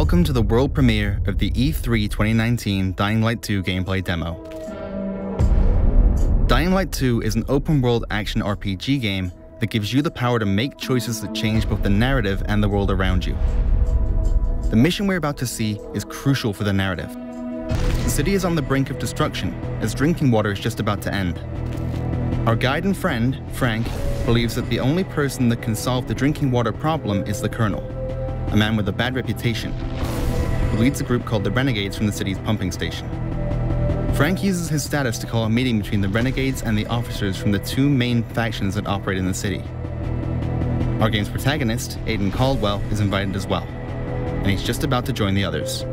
Welcome to the world premiere of the E3 2019 Dying Light 2 gameplay demo. Dying Light 2 is an open world action RPG game that gives you the power to make choices that change both the narrative and the world around you. The mission we're about to see is crucial for the narrative. The city is on the brink of destruction, as drinking water is just about to end. Our guide and friend, Frank, believes that the only person that can solve the drinking water problem is the Colonel, a man with a bad reputation, who leads a group called the Renegades from the city's pumping station. Frank uses his status to call a meeting between the Renegades and the officers from the two main factions that operate in the city. Our game's protagonist, Aiden Caldwell, is invited as well, and he's just about to join the others.